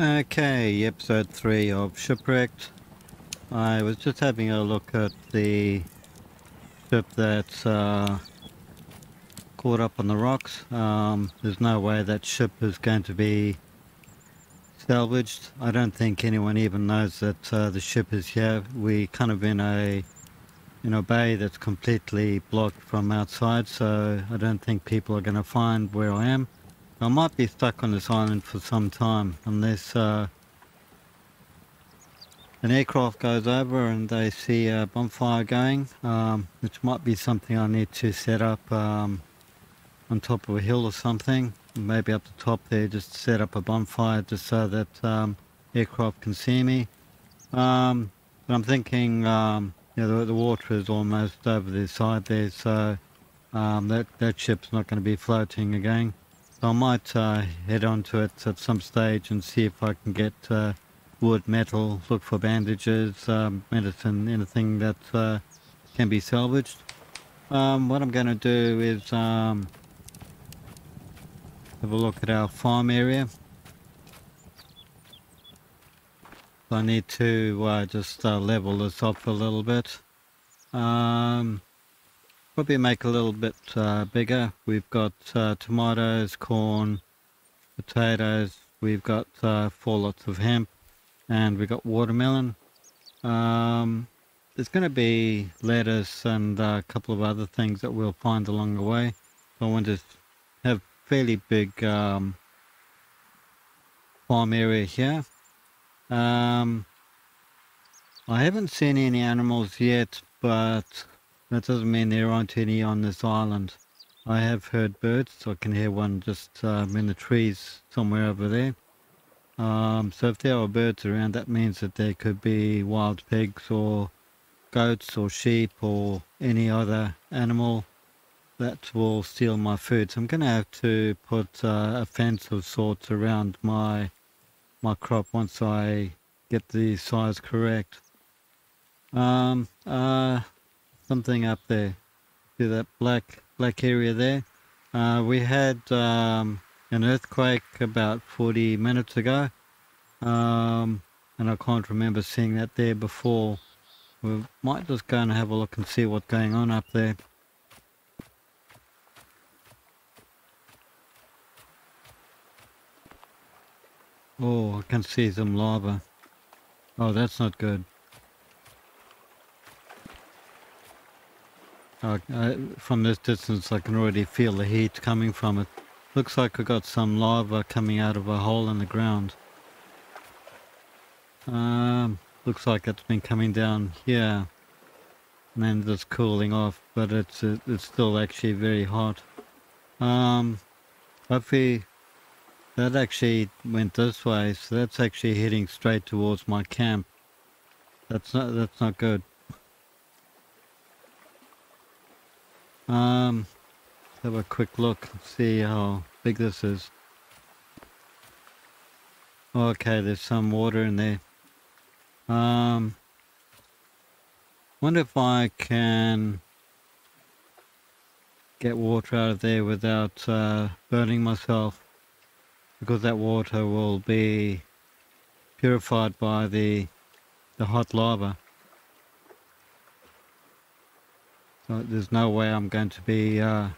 Okay, episode 3 of Shipwrecked. I was just having a look at the ship that's uh, caught up on the rocks. Um, there's no way that ship is going to be salvaged. I don't think anyone even knows that uh, the ship is here. We kind of in a in a bay that's completely blocked from outside, so I don't think people are going to find where I am. I might be stuck on this island for some time unless uh, an aircraft goes over and they see a bonfire going, um, which might be something I need to set up um, on top of a hill or something. Maybe up the top there, just set up a bonfire just so that um, aircraft can see me. Um, but I'm thinking, um, you know, the, the, water is almost over the side there, so um, that that ship's not going to be floating again. I might uh, head on to it at some stage and see if I can get uh, wood, metal, look for bandages, um, medicine, anything that uh, can be salvaged. Um, what I'm going to do is um, have a look at our farm area. I need to uh, just uh, level this up a little bit. Um, Probably make a little bit uh, bigger. We've got uh, tomatoes, corn, potatoes. We've got uh, four lots of hemp, and we've got watermelon. Um, there's going to be lettuce and a couple of other things that we'll find along the way. So I want to have fairly big um, farm area here. Um, I haven't seen any animals yet, but that doesn't mean there aren't any on this island. I have heard birds. So I can hear one just um, in the trees somewhere over there. Um, so if there are birds around, that means that there could be wild pigs or goats or sheep or any other animal that will steal my food. So I'm going to have to put uh, a fence of sorts around my my crop once I get the size correct. Um, uh, something up there. See that black black area there? Uh, we had um, an earthquake about 40 minutes ago, um, and I can't remember seeing that there before. We might just go and have a look and see what's going on up there. Oh, I can see some lava. Oh, that's not good. Uh, from this distance I can already feel the heat coming from it. Looks like I got some lava coming out of a hole in the ground. Um, looks like it's been coming down here and then just cooling off, but it's uh, it's still actually very hot. Um, hopefully that actually went this way, so that's actually heading straight towards my camp. That's not that's not good. Um, have a quick look, see how big this is. Okay, there's some water in there. Um, wonder if I can get water out of there without uh, burning myself because that water will be purified by the the hot lava. So there's no way I'm going to be uh,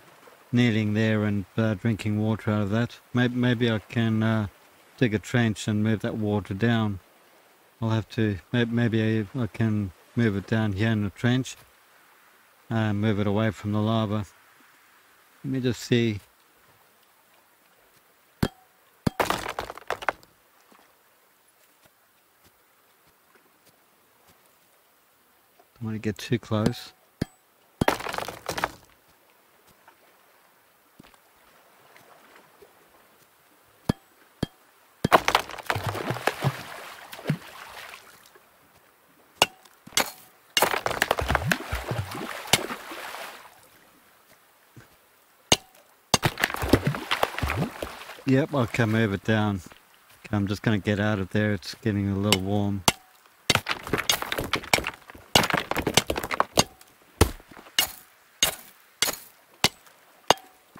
kneeling there and uh, drinking water out of that. Maybe, maybe I can uh, dig a trench and move that water down. I'll have to, maybe I, can move it down here in the trench and move it away from the lava. Let me just see. I don't want to get too close. Yep, I'll come over down. I'm just going to get out of there. It's getting a little warm.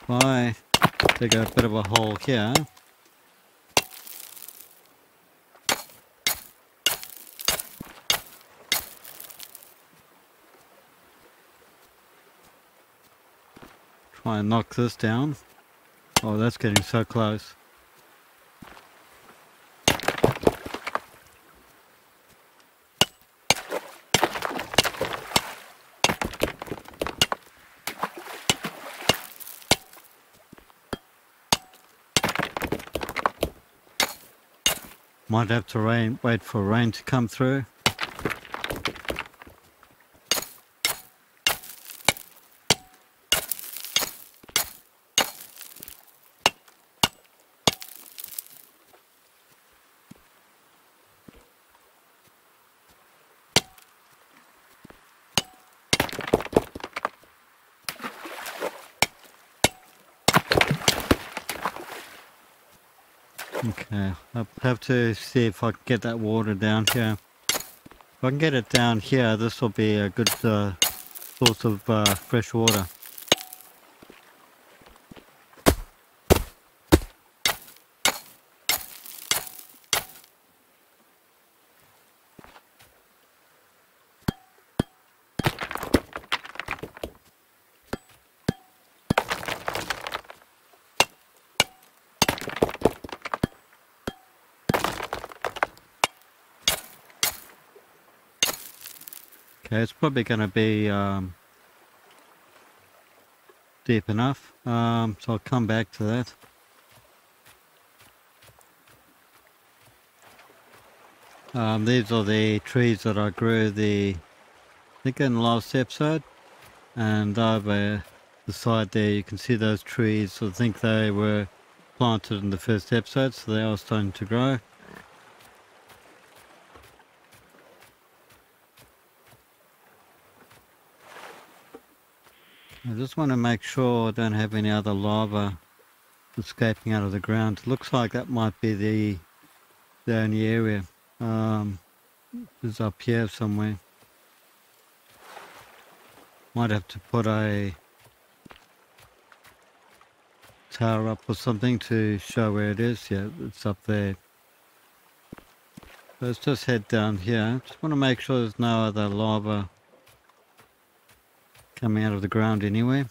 Why dig a bit of a hole here? Try and knock this down. Oh, that's getting so close. Might have to rain, wait for rain to come through. Okay, I'll have to see if I can get that water down here. If I can get it down here, this will be a good uh, source of uh, fresh water. Okay, it's probably going to be um, deep enough, um, so I'll come back to that. Um, these are the trees that I grew the, I think in the last episode, and over the side there you can see those trees, I think they were planted in the first episode, so they are starting to grow. I just want to make sure I don't have any other lava escaping out of the ground. Looks like that might be the, the only area. Um, is up here somewhere. Might have to put a tower up or something to show where it is. Yeah, it's up there. Let's just head down here. Just want to make sure there's no other lava coming out of the ground anyway.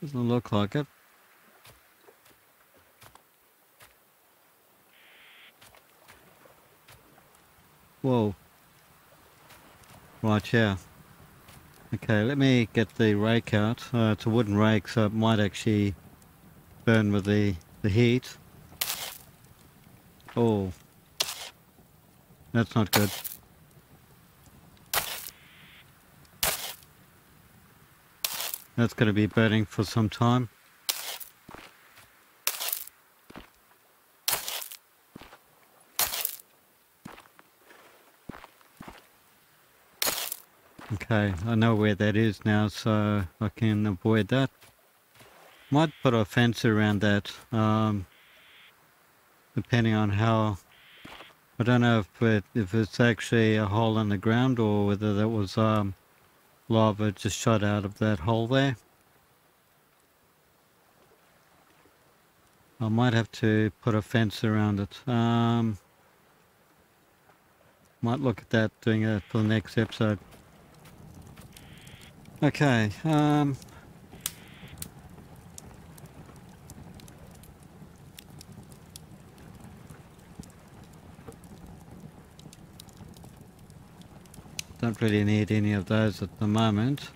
Doesn't look like it. Whoa. Right, yeah. Okay, let me get the rake out. Uh, it's a wooden rake, so it might actually burn with the, the heat. Oh. That's not good. That's going to be burning for some time. Okay, I know where that is now, so I can avoid that. Might put a fence around that, um, depending on how... I don't know if, it, if it's actually a hole in the ground or whether that was um, lava just shot out of that hole there. I might have to put a fence around it. Um, might look at that, doing it for the next episode. Okay, um, Don't really need any of those at the moment.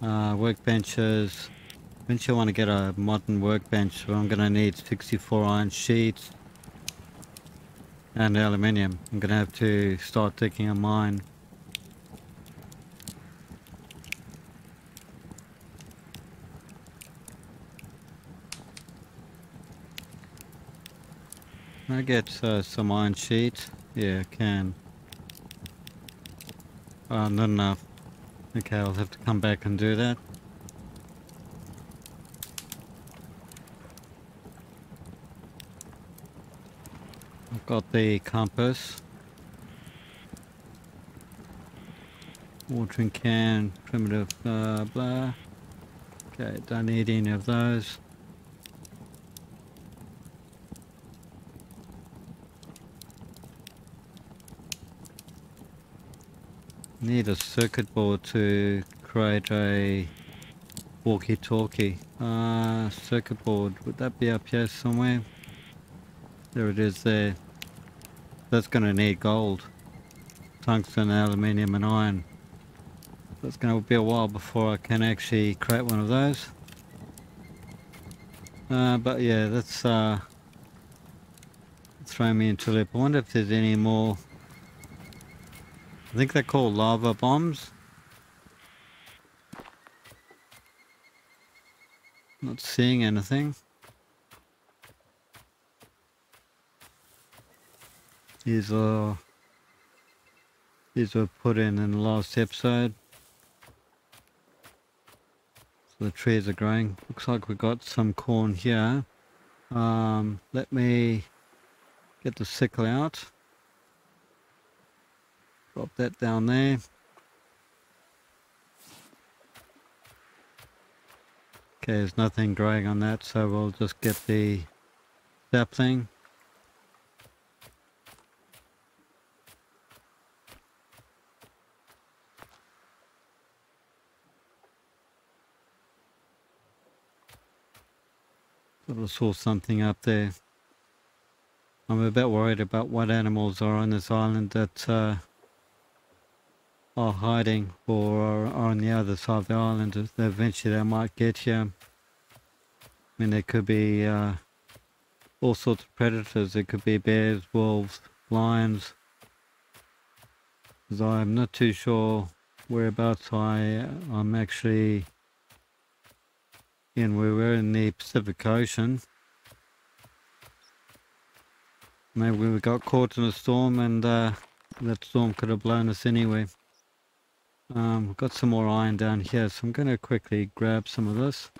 Uh, workbenches. Eventually I want to get a modern workbench, so I'm going to need 64 iron sheets and aluminium. I'm going to have to start digging a mine. I get uh, some iron sheet? Yeah, I can. Uh, not enough. Okay, I'll have to come back and do that. I've got the compass. Watering can, primitive, blah, blah. Okay, don't need any of those. Need a circuit board to create a walkie-talkie. Uh, circuit board, would that be up here somewhere? There it is there. That's going to need gold. Tungsten, aluminium and iron. That's going to be a while before I can actually create one of those. Uh, but yeah, that's uh, me into a loop. I wonder if there's any more. I think they're called lava bombs. Not seeing anything. These are these were put in in the last episode. So the trees are growing. Looks like we got some corn here. Um, let me get the sickle out. Drop that down there. Okay, there's nothing growing on that, so we'll just get the sapling. Thought I saw something up there. I'm a bit worried about what animals are on this island that uh, are hiding or are on the other side of the island. Eventually they might get here. I mean, there could be uh, all sorts of predators. There could be bears, wolves, lions. Because I'm not too sure whereabouts I, I'm actually in. We were in the Pacific Ocean. Maybe we got caught in a storm and uh, that storm could have blown us anyway. Um, we've got some more iron down here, so I'm going to quickly grab some of this.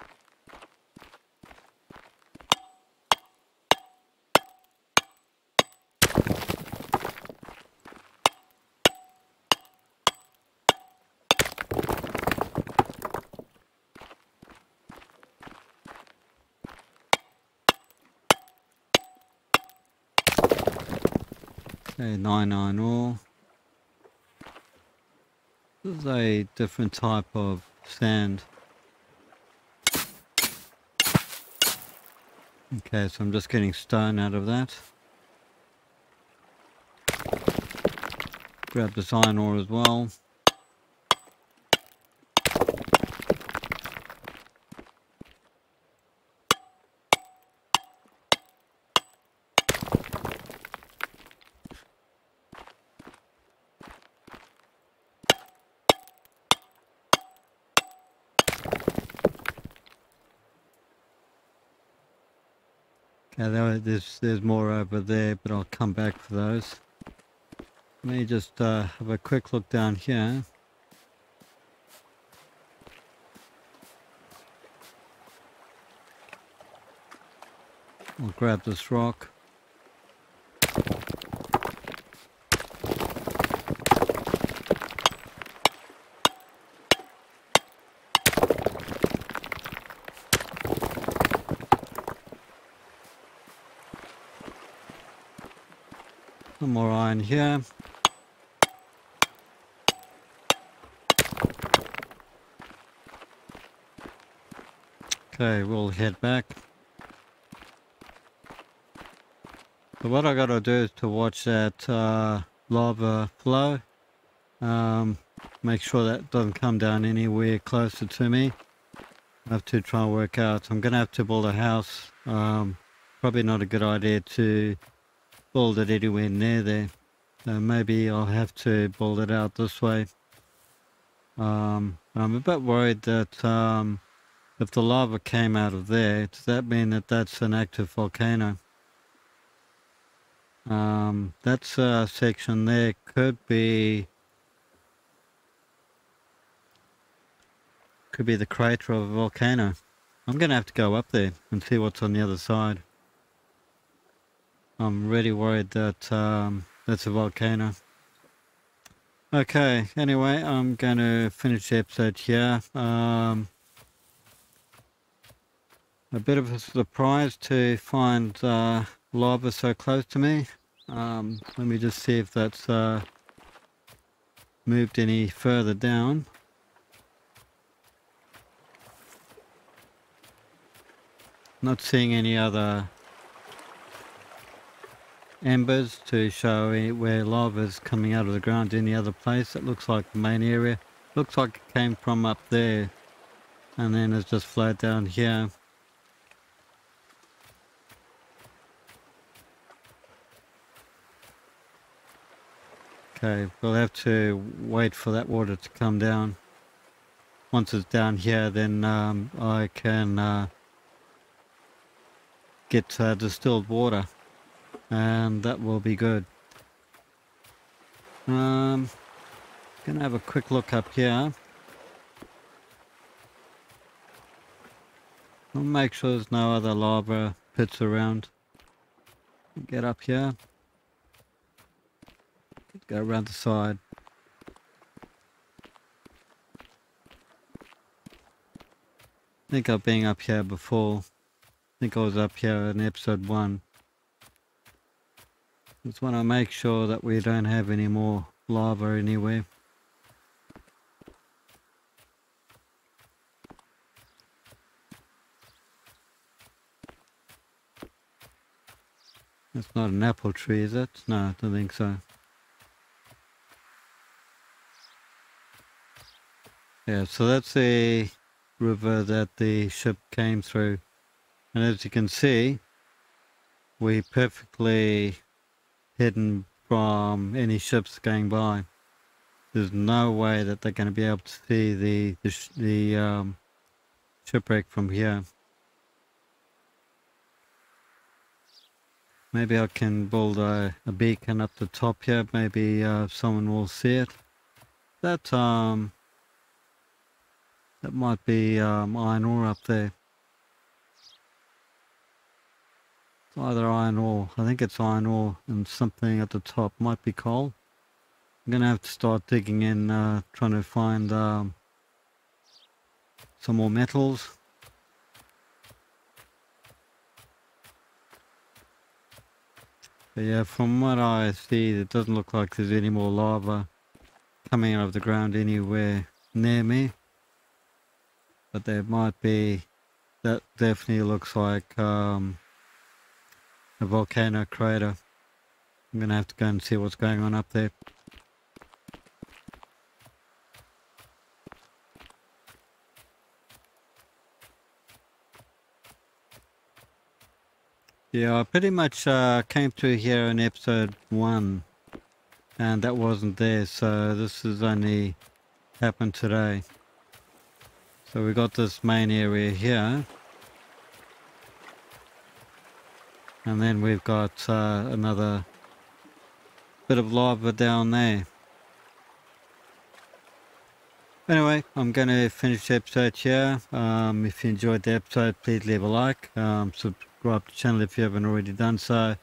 Okay, 9 iron ore. Is a different type of sand. Okay, so I'm just getting stone out of that. Grab this iron ore as well. Yeah, there's there's more over there, but I'll come back for those. Let me just uh, have a quick look down here. I'll grab this rock. Some more iron here. Okay, we'll head back. So what I gotta do is to watch that uh, lava flow. Um, make sure that doesn't come down anywhere closer to me. I have to try and work out. I'm gonna have to build a house. Um, probably not a good idea to build it anywhere near there. Uh, maybe I'll have to build it out this way. Um, I'm a bit worried that um, if the lava came out of there, does that mean that that's an active volcano? Um, that uh, section there could be could be the crater of a volcano. I'm going to have to go up there and see what's on the other side. I'm really worried that um, that's a volcano. Okay, anyway, I'm going to finish the episode here. Um, a bit of a surprise to find uh, lava so close to me. Um, let me just see if that's uh, moved any further down. Not seeing any other embers to show where lava is coming out of the ground any other place. It looks like the main area. Looks like it came from up there and then it's just flowed down here. Okay, we'll have to wait for that water to come down. Once it's down here, then um, I can uh, get uh, distilled water, and that will be good. Um, gonna have a quick look up here. I'll make sure there's no other lava pits around. Get up here. Go around the side. I think I've been up here before. I think I was up here in episode 1. Just want to make sure that we don't have any more lava anywhere. That's not an apple tree, is it? No, I don't think so. Yeah, so that's the river that the ship came through. And as you can see, we perfectly hidden from any ships going by. There's no way that they're going to be able to see the the, the um, shipwreck from here. Maybe I can build a, a beacon up the top here. Maybe uh, someone will see it. That um, that might be um, iron ore up there. It's either iron ore. I think it's iron ore and something at the top. Might be coal. I'm going to have to start digging in, uh, trying to find um, some more metals. But yeah, from what I see, it doesn't look like there's any more lava coming out of the ground anywhere near me but there might be that definitely looks like um, a volcano crater. I'm gonna have to go and see what's going on up there. Yeah I pretty much uh, came through here in episode 1 and that wasn't there so this has only happened today. So we got this main area here. And then we've got uh, another bit of lava down there. Anyway, I'm going to finish the episode here. Um, if you enjoyed the episode, please leave a like. Um, subscribe to the channel if you haven't already done so.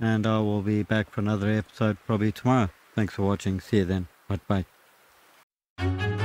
And I will be back for another episode probably tomorrow. Thanks for watching. See you then. Bye bye.